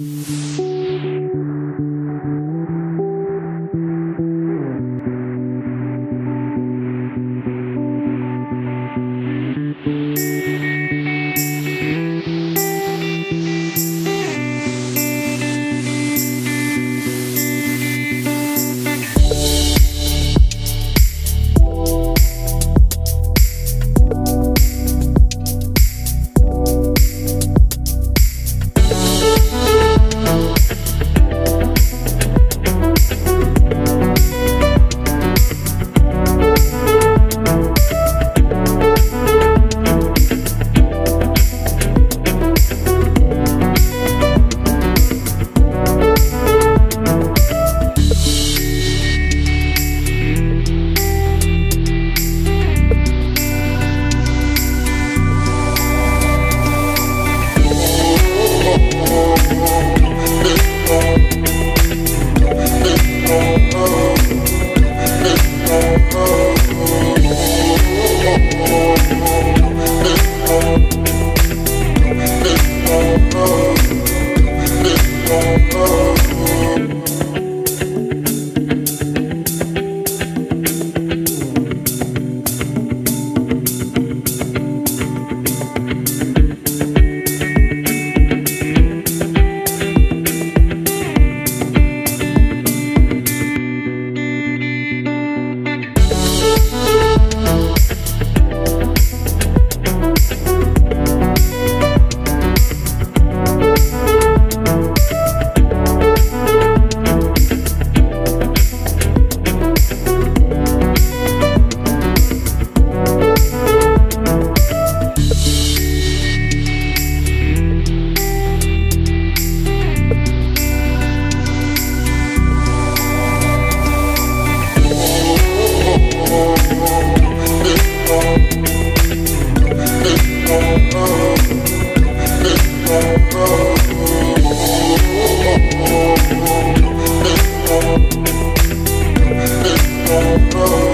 oh, oh. oh, oh.